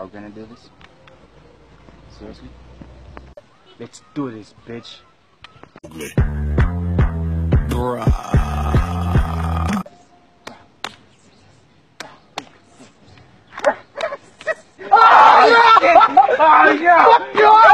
Are we gonna do this? Seriously? Let's do this, bitch. Oh, yeah! Oh,